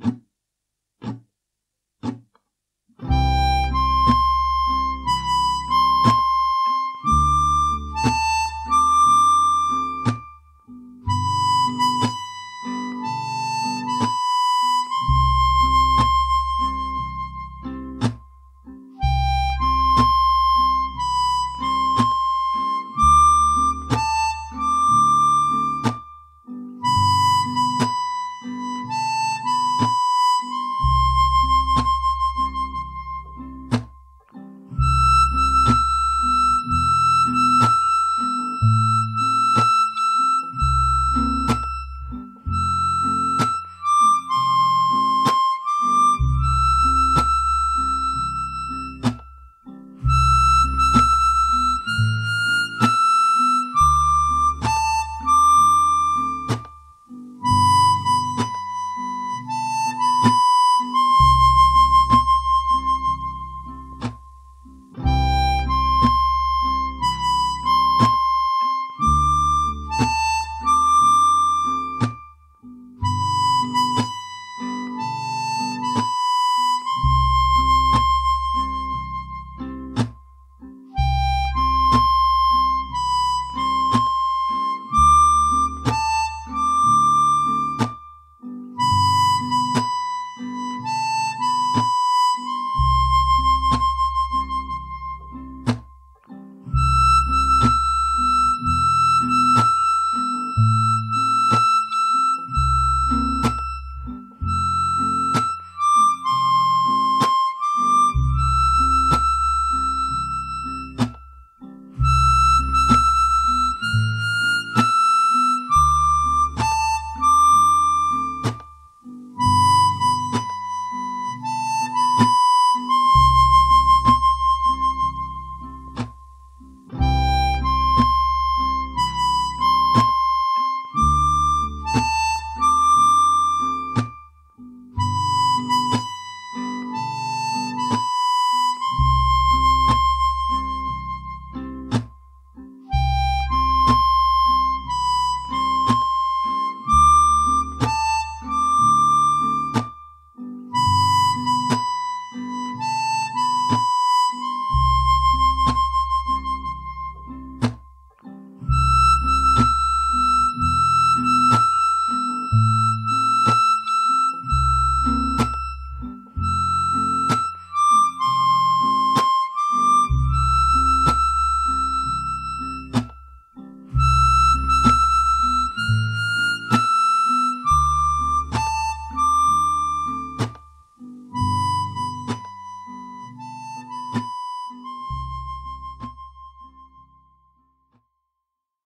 Mm-hmm.